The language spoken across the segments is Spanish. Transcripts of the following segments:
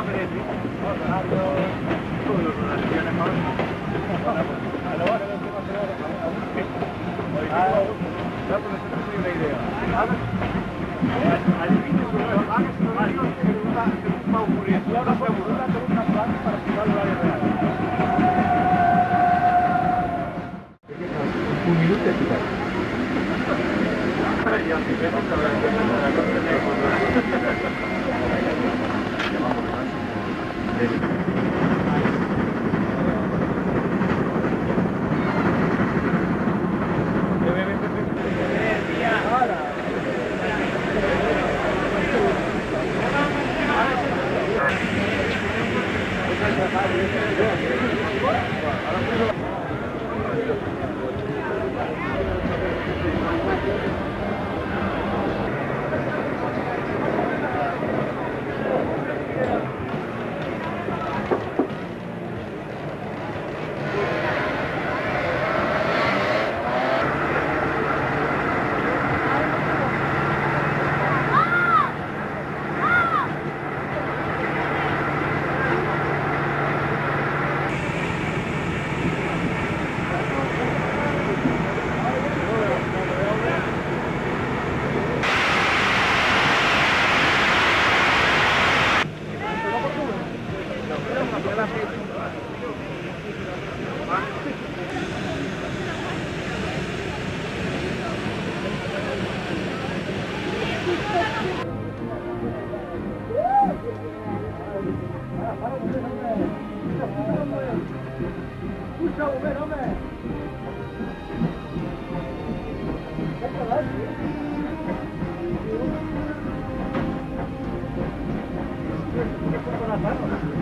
real. Un minuto y Não, não, não.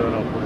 growing up